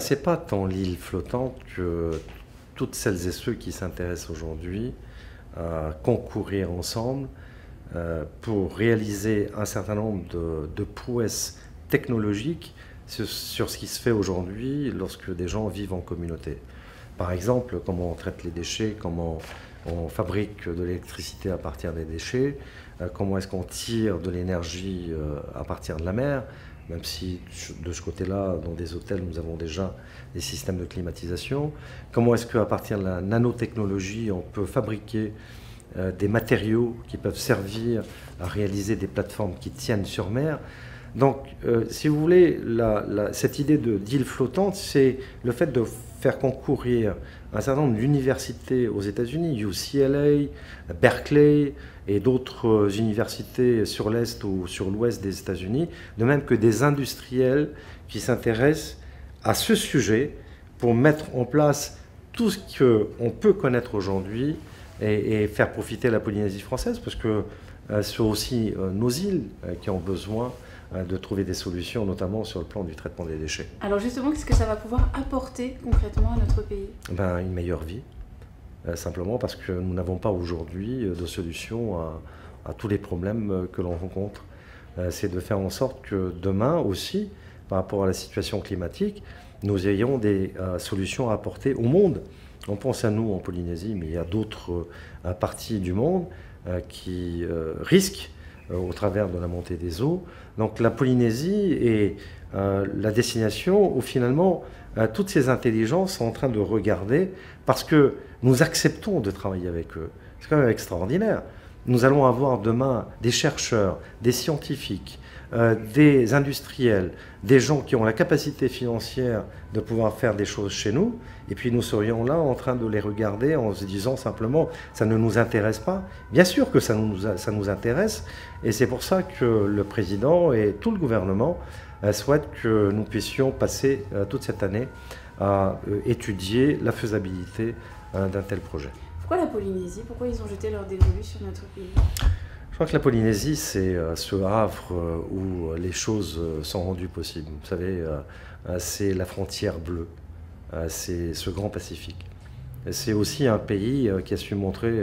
C'est pas tant l'île flottante que toutes celles et ceux qui s'intéressent aujourd'hui à concourir ensemble euh, pour réaliser un certain nombre de, prouesses technologiques sur, ce qui se fait aujourd'hui lorsque des gens vivent en communauté. Par exemple, comment on traite les déchets, comment on fabrique de l'électricité à partir des déchets, euh, comment est-ce qu'on tire de l'énergie euh, à partir de la mer, même si de ce côté-là, dans des hôtels, nous avons déjà des systèmes de climatisation. Comment est-ce qu'à partir de la nanotechnologie, on peut fabriquer euh, des matériaux qui peuvent servir à réaliser des plateformes qui tiennent sur mer? Donc, si vous voulez, cette idée d'île flottante, c'est le fait de faire concourir un certain nombre d'universités aux États-Unis, UCLA, Berkeley et d'autres universités sur l'Est ou sur l'Ouest des États-Unis, de même que des industriels qui s'intéressent à ce sujet pour mettre en place tout ce qu'on peut connaître aujourd'hui et, faire profiter la Polynésie française, parce que euh, ce sont aussi euh, nos îles euh, qui ont besoin euh, de trouver des solutions, notamment sur le plan du traitement des déchets. Alors justement, qu'est-ce que ça va pouvoir apporter concrètement à notre pays? Ben, Une meilleure vie, euh, simplement parce que nous n'avons pas aujourd'hui euh, de solution à, tous les problèmes que l'on rencontre. C'est de faire en sorte que demain aussi, par rapport à la situation climatique, nous ayons des solutions à apporter au monde. On pense à nous en Polynésie, mais il y a d'autres parties du monde qui risquent euh, au travers de la montée des eaux. Donc la Polynésie est euh, la destination où finalement euh, toutes ces intelligences sont en train de regarder parce que nous acceptons de travailler avec eux. C'est quand même extraordinaire. Nous allons avoir demain des chercheurs, des scientifiques, euh, des industriels, des gens qui ont la capacité financière de pouvoir faire des choses chez nous, et puis nous serions là en train de les regarder en se disant simplement ça ne nous intéresse pas. Bien sûr que ça nous, ça nous intéresse, et c'est pour ça que le président et tout le gouvernement euh, souhaitent que nous puissions passer euh, toute cette année à étudier la faisabilité d'un tel projet. Pourquoi la Polynésie? Pourquoi ils ont jeté leur dévolu sur notre pays? Crois que la Polynésie, c'est euh, ce havre euh, où les choses euh, sont rendues possibles. Vous savez, c'est la frontière bleue, c'est ce grand Pacifique. C'est aussi un pays qui a su montrer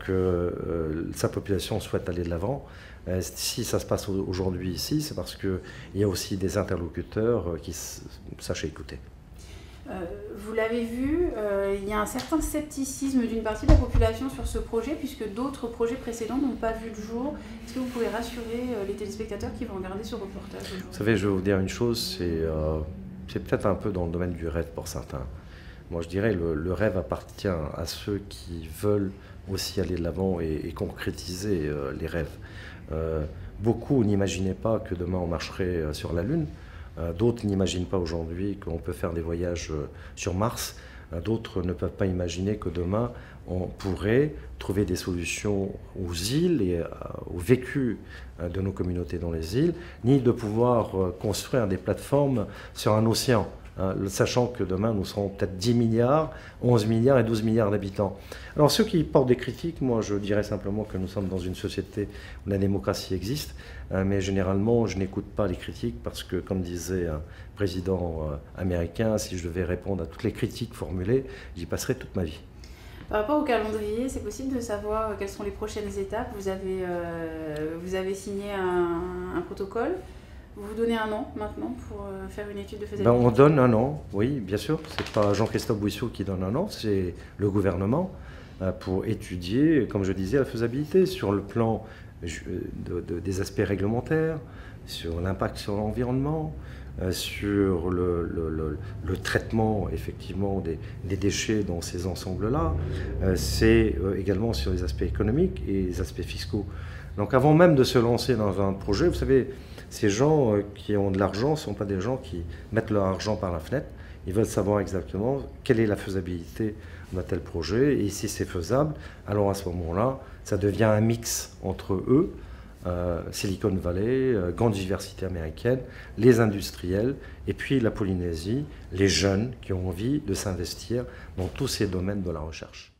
que sa population souhaite aller de l'avant. Si ça se passe aujourd'hui ici, c'est parce qu'il y a aussi des interlocuteurs qui sachent écouter. Euh, vous l'avez vu, euh, il y a un certain scepticisme d'une partie de la population sur ce projet, puisque d'autres projets précédents n'ont pas vu le jour. Est-ce que vous pouvez rassurer euh, les téléspectateurs qui vont regarder ce reportage Vous savez, je vais vous dire une chose, c'est peut-être un peu dans le domaine du rêve pour certains. Moi, je dirais le, le rêve appartient à ceux qui veulent aussi aller de l'avant et, concrétiser les rêves. beaucoup n'imaginaient pas que demain on marcherait sur la Lune. Euh, d'autres n'imaginent pas aujourd'hui qu'on peut faire des voyages euh, sur Mars. Euh, d'autres ne peuvent pas imaginer que demain, on pourrait trouver des solutions aux îles et au vécu de nos communautés dans les îles, ni de pouvoir construire des plateformes sur un océan. Hein, sachant que demain nous serons peut-être 10 milliards, 11 milliards et 12 milliards d'habitants. Alors ceux qui portent des critiques, moi je dirais simplement que nous sommes dans une société où la démocratie existe, hein, mais généralement je n'écoute pas les critiques parce que comme disait un président euh, américain, si je devais répondre à toutes les critiques formulées, j'y passerais toute ma vie. Par rapport au calendrier, c'est possible de savoir quelles sont les prochaines étapes? Vous avez, euh, vous avez signé un protocole? Vous vous donnez un an maintenant pour euh, faire une étude de faisabilité ben, On donne un an, oui, bien sûr. Ce n'est pas Jean-Christophe Bouissot qui donne un an, c'est le gouvernement euh, pour étudier, comme je disais, la faisabilité sur le plan euh, des aspects réglementaires, sur l'impact sur l'environnement, sur le, traitement effectivement des, des, déchets dans ces ensembles-là. c'est également sur les aspects économiques et les aspects fiscaux. Donc avant même de se lancer dans un projet, vous savez, ces gens euh, qui ont de l'argent ne sont pas des gens qui mettent leur argent par la fenêtre. Ils veulent savoir exactement quelle est la faisabilité d'un tel projet et si c'est faisable. Alors à ce moment-là, ça devient un mix entre eux, euh, Silicon Valley, euh, grande diversité américaine, les industriels et puis la Polynésie, les jeunes qui ont envie de s'investir dans tous ces domaines de la recherche.